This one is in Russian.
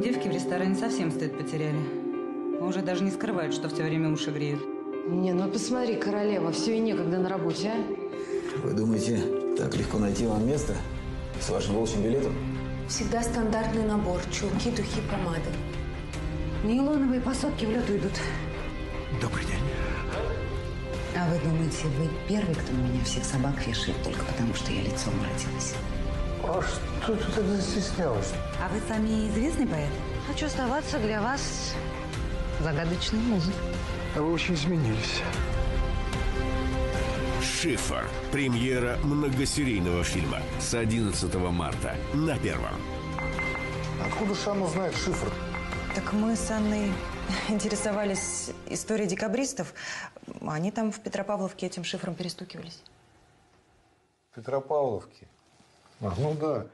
Девки в ресторане совсем стыд потеряли. Уже даже не скрывают, что все время уши греют. Не, ну посмотри, королева, все и некогда на работе, а? Вы думаете, так легко найти вам место с вашим волчьим билетом? Всегда стандартный набор. Чулки, духи, помады. Нейлоновые посадки в лед уйдут. Добрый день. А вы думаете, вы первый, кто на меня всех собак вешает только потому, что я лицом родилась? А что ты тогда стеснялась? А вы сами известный поэт? Хочу оставаться для вас загадочной музой. А вы очень изменились. «Шифр». Премьера многосерийного фильма с 11 марта на Первом. Откуда Шану знает шифр? Так мы с Анной интересовались историей декабристов. Они там в Петропавловке этим шифром перестукивались. Петропавловки. А, ну да.